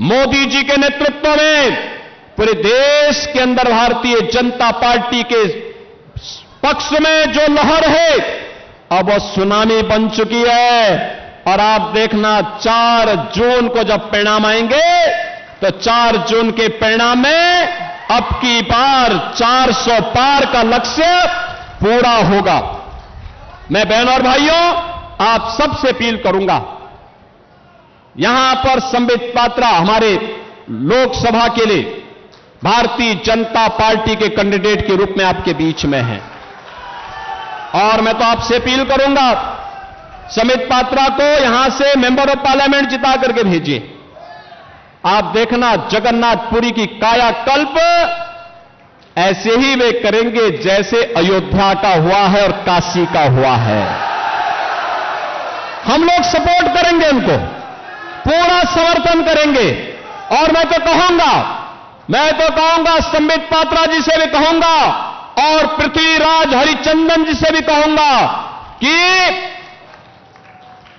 मोदी जी के नेतृत्व में पूरे देश के अंदर भारतीय जनता पार्टी के पक्ष में जो लहर है, अब वो सुनामी बन चुकी है। और आप देखना, चार जून को जब परिणाम आएँगे तो चार जून के परिणाम में अब की बार 400 पार का लक्ष्य पूरा होगा। मैं बहन और भाइयों, आप सबसे अपील करूँगा यहाँ पर संबित पात्रा हमारे लोकसभा के लिए भारतीय जनता पार्टी के कैंडिडेट के रूप में आपके बीच में हैं। और मैं तो आपसे अपील करूँगा समित पात्रा को यहाँ से मेंबर ऑफ़ पार्लियामेंट जिता करके भेजिए। आप देखना जगन्नाथपुरी की कायाकल्प, ऐसे ही वे करेंगे जैसे अयोध्या का हुआ है और काशी का हुआ है। हम लोग सपोर्ट करेंगे उनको। पूरा समर्थन करेंगे। और मैं तो कहूँगा, मैं तो कहूँगा, संबित पात्रा जी से भी कहूँगा, और पृथ्वीराज हरिचंदन जी से भी कहूँगा कि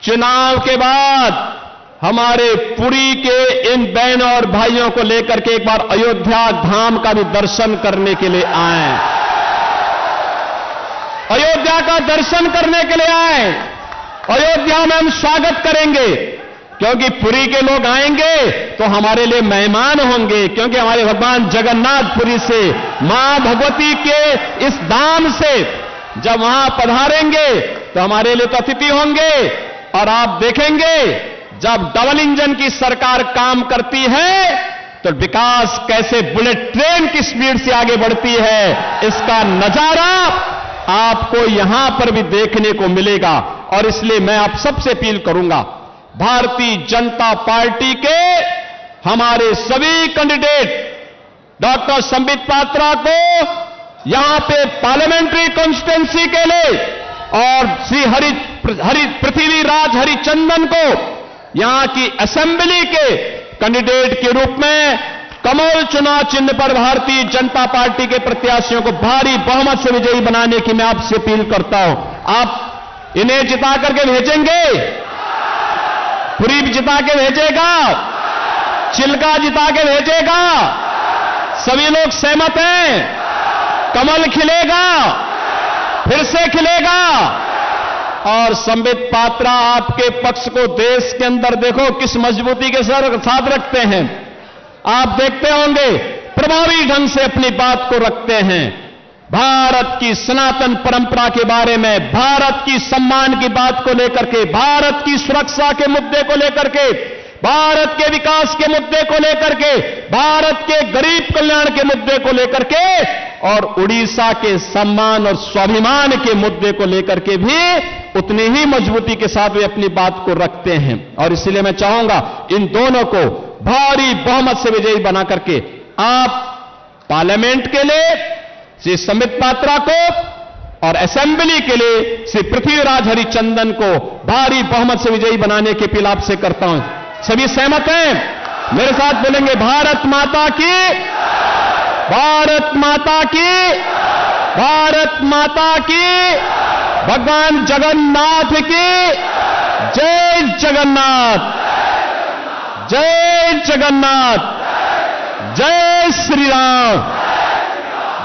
चुनाव के बाद हमारे पुरी के इन बहनों और भाइयों को लेकर के एक बार अयोध्या धाम का भी दर्शन करने के लिए आए। अयोध्या का दर्शन करने के लिए आए। अयोध्या में हम स्वागत करेंगे। क्योंकि पुरी के लोग आएँगे तो हमारे लिए मेहमान होंगे, क्योंकि हमारे भगवान जगन्नाथपुरी से, माँ भगवती के इस धाम से जब वहाँ पधारेंगे तो हमारे लिए तो अतिथि होंगे और आप देखेंगे जब डबल इंजन की सरकार काम करती है तो विकास कैसे बुलेट ट्रेन की स्पीड से आगे बढ़ती है, इसका नज़ारा आपको यहाँ पर भी देखने को मिलेगा और इसलिए मैं आप सबसे अपील करूँगा भारतीय जनता पार्टी के हमारे सभी कैंडिडेट डॉक्टर संबित पात्रा को यहाँ पे पार्लियामेंट्री कॉन्स्टिट्यूंसी के लिए और श्री हरि हरि पृथ्वीराज हरिचंदन को यहाँ की असेंबली के कैंडिडेट के रूप में कमल चुनाव चिन्ह पर भारतीय जनता पार्टी के प्रत्याशियों को भारी बहुमत से विजयी बनाने की मैं आपसे अपील करता हूँ। आप इन्हें जिता करके भेजेंगे। पुरी जिता के भेजेगा, चिल्का जिता के भेजेगा, सभी लोग सहमत हैं, कमल खिलेगा, फिर से खिलेगा, और संबित पात्रा आपके पक्ष को देश के अंदर देखो किस मजबूती के साथ रखते हैं। आप देखते होंगे, प्रभावी ढंग से अपनी बात को रखते हैं। भारत की सनातन परंपरा के बारे में, भारत की सम्मान की बात को लेकर के, भारत की सुरक्षा के मुद्दे को लेकर के, भारत के विकास के मुद्दे को लेकर के, भारत के गरीब कल्याण के मुद्दे को लेकर के, और उड़ीसा के सम्मान और स्वाभिमान के मुद्दे को लेकर के भी उतनी ही मजबूती के साथ वे अपनी बात को रखते हैं। और इसलिए मैं चाहूँगा इन दोनों को भारी बहुमत से विजयी बना करके आप पार्लियामेंट के लिए श्री समित पात्रा को और असेंबली के लिए श्री पृथ्वीराज हरिचंदन को भारी बहुमत से विजयी बनाने के अपील आपसे करता हूँ। सभी सहमत हैं? मेरे साथ बोलेंगे, भारत माता की, भारत माता की, भारत माता की, भगवान जगन्नाथ की, जय जगन्नाथ जय जगन्नाथ, जय श्री राम